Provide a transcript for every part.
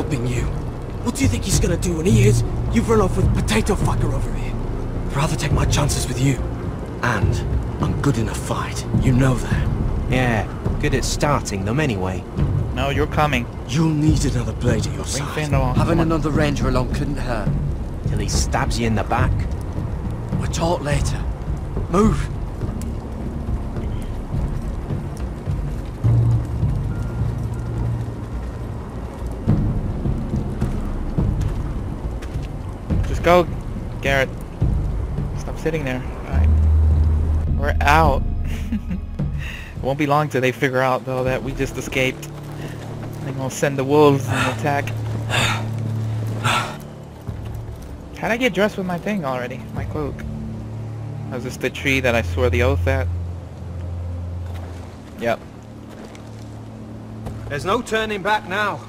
helping you. What do you think he's gonna do when he hears you've run off with Potato Fucker over here? I'd rather take my chances with you. And I'm good in a fight. You know that. Yeah, good at starting them anyway. No, you're coming. You'll need another blade at your Bring side. Finn along. Having another ranger along couldn't hurt. Till he stabs you in the back. We'll talk later. Move! Just go, Garrett. Stop sitting there. Alright. We're out. it won't be long till they figure out, though, that we just escaped. They're gonna send the wolves and attack. How'd I get dressed with my thing already? My cloak. Was this the tree that I swore the oath at? Yep. There's no turning back now.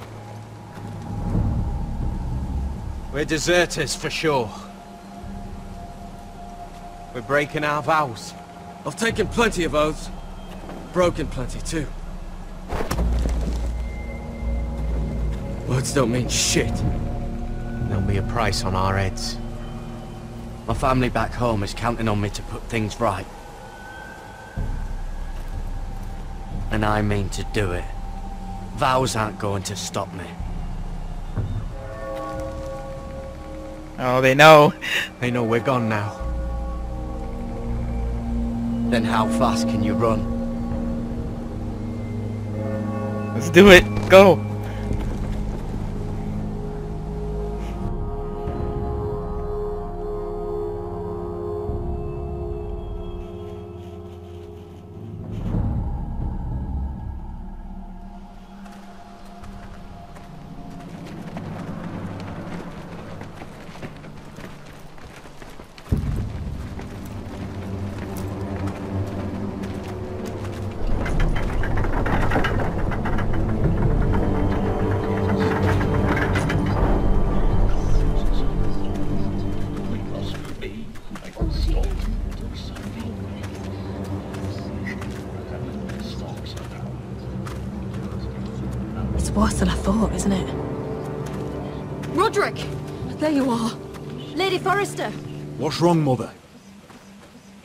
We're deserters for sure. We're breaking our vows. I've taken plenty of oaths. Broken plenty too. Words don't mean shit. There'll be a price on our heads. My family back home is counting on me to put things right. And I mean to do it. Vows aren't going to stop me. Oh, they know. They know we're gone now. Then how fast can you run? Let's do it. Go. There you are. Lady Forrester! What's wrong, Mother?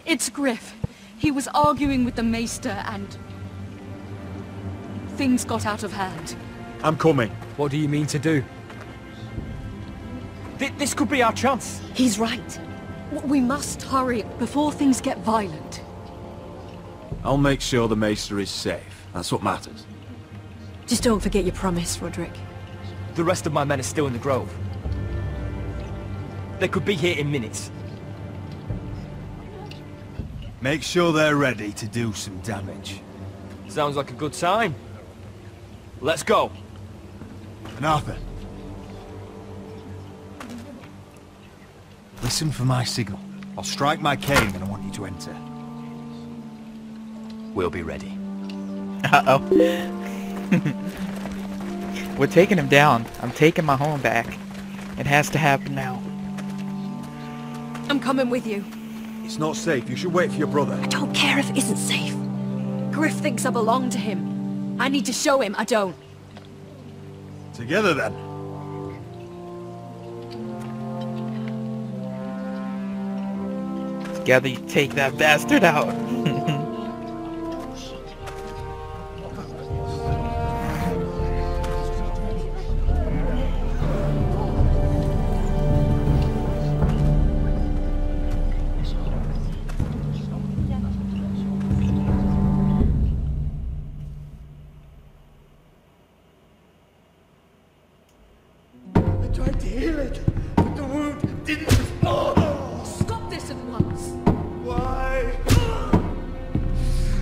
It's Gryff. He was arguing with the Maester and... Things got out of hand. I'm coming. What do you mean to do? Th this could be our chance. He's right. We must hurry before things get violent. I'll make sure the Maester is safe. That's what matters. Just don't forget your promise, Rodrik. The rest of my men are still in the grove. They could be here in minutes. Make sure they're ready to do some damage. Sounds like a good time. Let's go. And Arthur. Listen for my signal. I'll strike my cane and I want you to enter. We'll be ready. Uh-oh. We're taking him down. I'm taking my home back. It has to happen now. I'm coming with you. It's not safe. You should wait for your brother. I don't care if it isn't safe. Gryff thinks I belong to him. I need to show him I don't. Together then. Together you take that bastard out.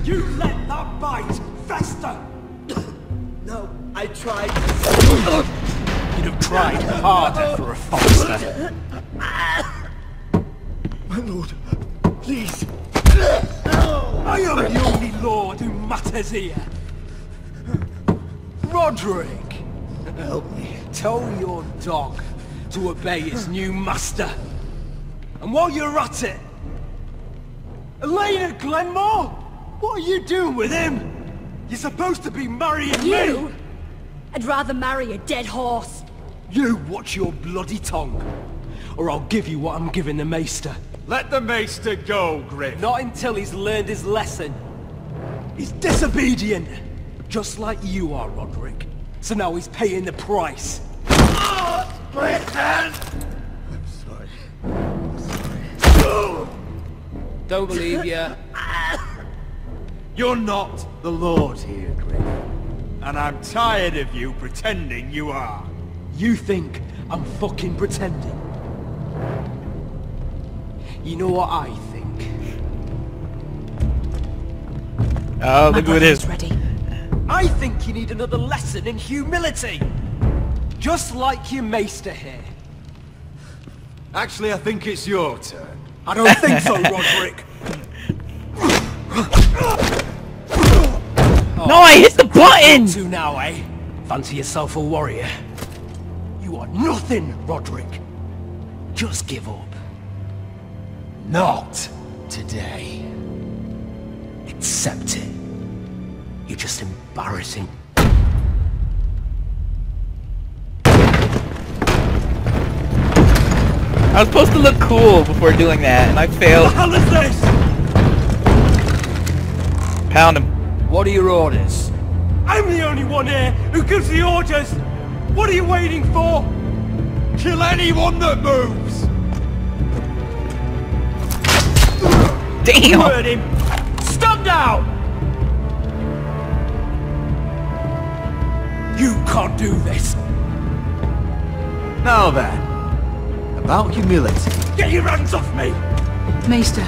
You let that bite fester! No, I tried. You'd have tried harder for a Forrester. My lord, please. I am the only lord who matters here. Rodrik! Help me. Tell your dog to obey his new master. And while you're at it, Elaena Glenmore, what are you doing with him? You're supposed to be marrying You? me. I'd rather marry a dead horse. You watch your bloody tongue, or I'll give you what I'm giving the Maester. Let the Maester go, Gryff. Not until he's learned his lesson. He's disobedient, just like you are, Rodrik. So now he's paying the price. Gryff, hands. Sorry. Don't believe you. You're not the Lord here, Gryff. And I'm tired of you pretending you are. You think I'm fucking pretending? You know what I think? Oh, look who it is. brother's ready. I think you need another lesson in humility. Just like your maester here. Actually, I think it's your turn. I don't think so, Rodrik. No, I hit the button! To now, eh? Fancy yourself a warrior. You are nothing, Rodrik. Just give up. Not today. Accept it. You're just embarrassing. I was supposed to look cool before doing that, and I failed. What the hell is this? Pound him. What are your orders? I'm the only one here who gives the orders. What are you waiting for? Kill anyone that moves! You Damn! heard him. Stop now! You can't do this. Now then, about humility. Get your hands off me! Maester,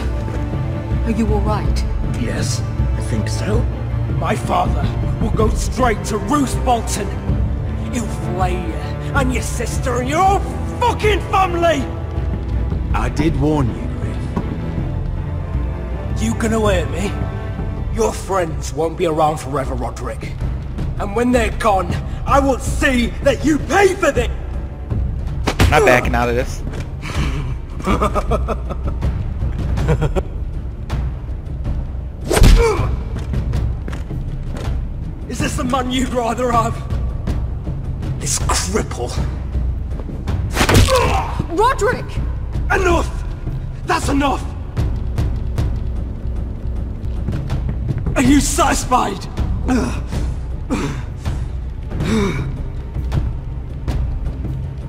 are you all right? Yes, I think so. My father will go straight to Roose Bolton. He'll flay you and your sister and your whole fucking family! I did warn you, Gryff. You can hear me? Your friends won't be around forever, Rodrik. And when they're gone, I will see that you pay for this! I'm not backing out of this. the man you'd rather have? This cripple. Rodrik! Enough! That's enough! Are you satisfied?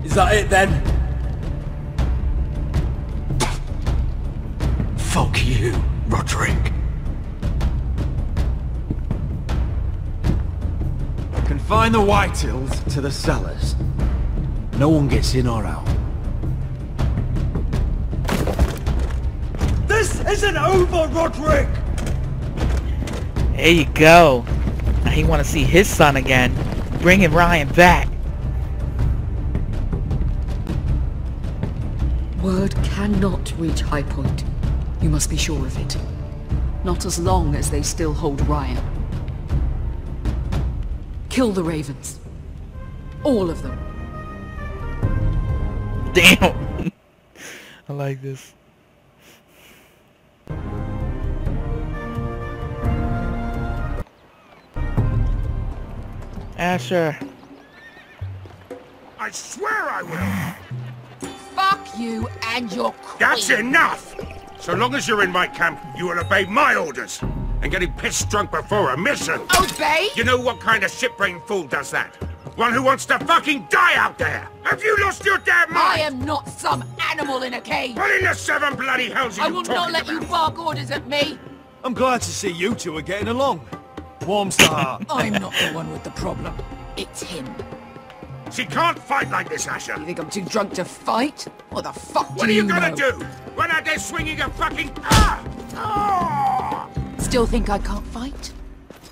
Is that it then? Fuck you, Rodrik. Confine the Whitehills to the cellars. No one gets in or out. This isn't over, Rodrik! There you go. Now he want to see his son again. Bringing Ryon back. Word cannot reach Highpoint. You must be sure of it. Not as long as they still hold Ryon. Kill the Ravens. All of them. Damn. I like this. Asher. I swear I will! Fuck you and your queen. That's enough! So long as you're in my camp, you will obey my orders. And getting pissed drunk before a mission. Obey? You know what kind of shit-brained fool does that? One who wants to fucking die out there! Have you lost your damn mind? I am not some animal in a cage. What in the seven bloody hells are I you will not let about? you bark orders at me. I'm glad to see you two are getting along. Warms the heart. I'm not the one with the problem. It's him. She can't fight like this, Asher! You think I'm too drunk to fight? What the fuck What do are you you gonna know? do? Run out there swinging a fucking... Ah! Ah! Still think I can't fight?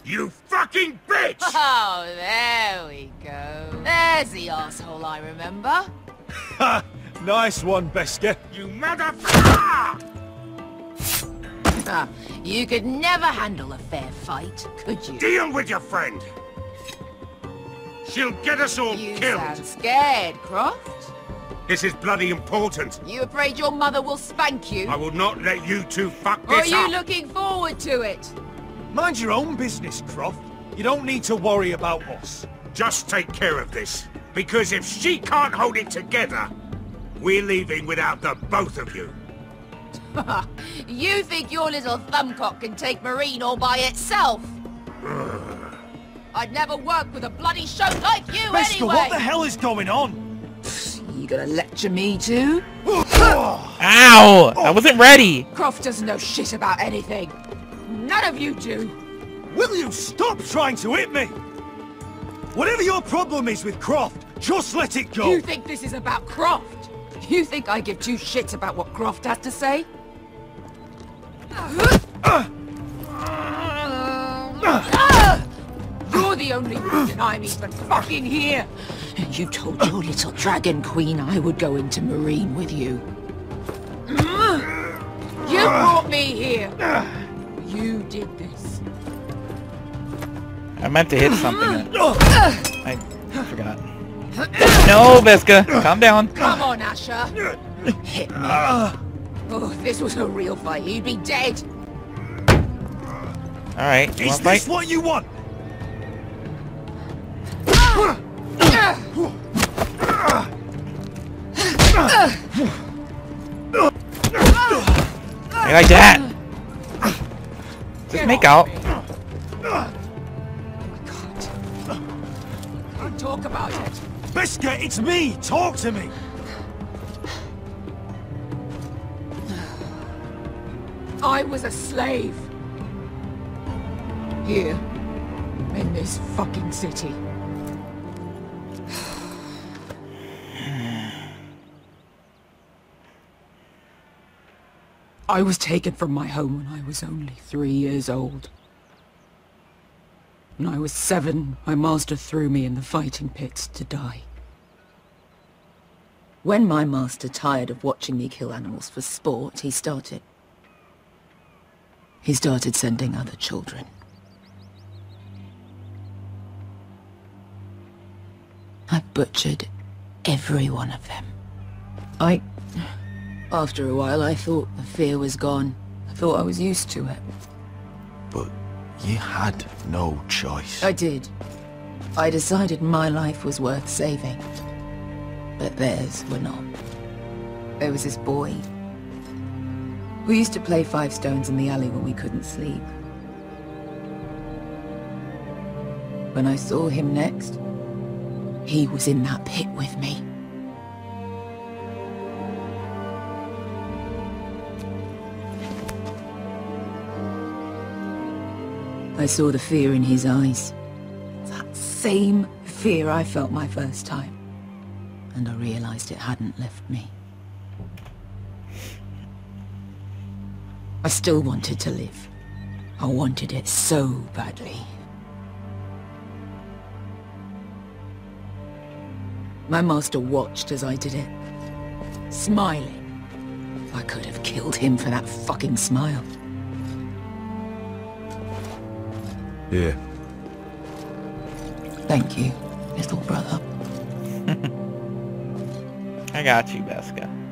You fucking bitch! Oh, there we go. There's the asshole I remember. Ha! nice one, Beskha. You motherfucker! Ah, you could never handle a fair fight, could you? Deal with your friend! She'll get us all You killed! sound scared, Croft. This is bloody important! You afraid your mother will spank you? I will not let you two fuck Or are you up! looking forward to it? Mind your own business, Croft. You don't need to worry about us. Just take care of this. Because if she can't hold it together, we're leaving without the both of you. you think your little thumbcock can take Meereen all by itself? I'd never work with a bloody show like you Beskha, anyway! what the hell is going on? You gonna lecture me too? Ow! I wasn't ready! Croft doesn't know shit about anything. None of you do. Will you stop trying to hit me? Whatever your problem is with Croft, just let it go. You think this is about Croft? You think I give two shits about what Croft has to say? You're the only reason I'm even fucking here! You told your little dragon queen I would go into Meereen with you. Mm. You brought me here! You did this. I meant to hit something. Mm. I forgot. No, Beskha! Calm down. Come on, Asher! Hit me. Oh, if this was a real fight, you'd be dead! Alright, you Is wanna fight? this what you want? You like that? Just make out. Can't talk about it. Beskha, it's me. Talk to me. I was a slave. Here. In this fucking city. I was taken from my home when I was only three years old. When I was seven, my master threw me in the fighting pits to die. When my master tired of watching me kill animals for sport, he started... He started sending other children. I butchered every one of them. I... After a while, I thought the fear was gone. I thought I was used to it. But you had no choice. I did. I decided my life was worth saving. But theirs were not. There was this boy. We used to play Five Stones in the alley when we couldn't sleep. When I saw him next, he was in that pit with me. I saw the fear in his eyes. That same fear I felt my first time. And I realized it hadn't left me. I still wanted to live. I wanted it so badly. My master watched as I did it, smiling. I could have killed him for that fucking smile. Here. Thank you, little brother. I got you, Beskha.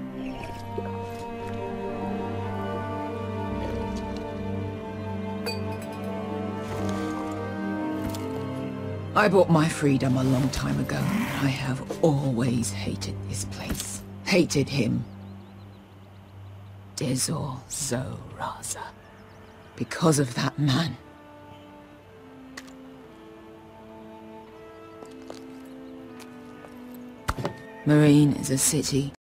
I bought my freedom a long time ago. I have always hated this place. Hated him. Dezor Zoraza. Because of that man. Meereen is a city